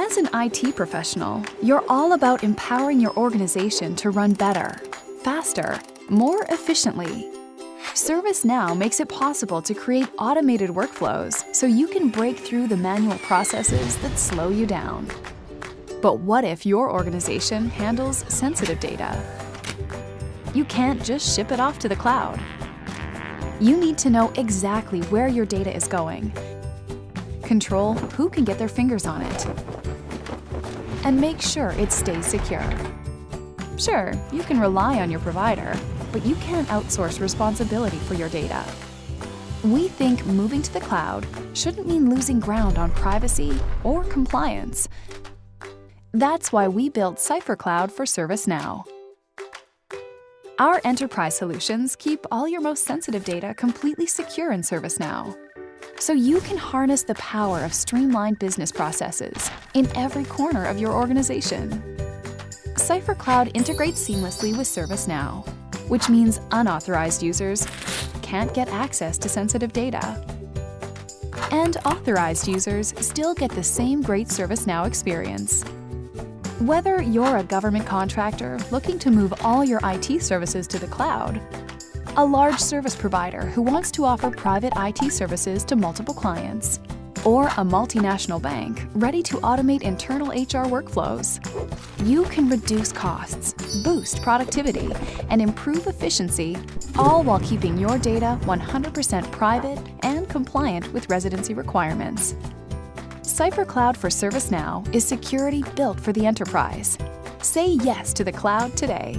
As an IT professional, you're all about empowering your organization to run better, faster, more efficiently. ServiceNow makes it possible to create automated workflows so you can break through the manual processes that slow you down. But what if your organization handles sensitive data? You can't just ship it off to the cloud. You need to know exactly where your data is going, control who can get their fingers on it, and make sure it stays secure. Sure, you can rely on your provider, but you can't outsource responsibility for your data. We think moving to the cloud shouldn't mean losing ground on privacy or compliance. That's why we built CipherCloud for ServiceNow. Our enterprise solutions keep all your most sensitive data completely secure in ServiceNow. So you can harness the power of streamlined business processes in every corner of your organization. CipherCloud integrates seamlessly with ServiceNow, which means unauthorized users can't get access to sensitive data. And authorized users still get the same great ServiceNow experience. Whether you're a government contractor looking to move all your IT services to the cloud, a large service provider who wants to offer private IT services to multiple clients, or a multinational bank ready to automate internal HR workflows, you can reduce costs, boost productivity, and improve efficiency, all while keeping your data 100% private and compliant with residency requirements. CipherCloud for ServiceNow is security built for the enterprise. Say yes to the cloud today.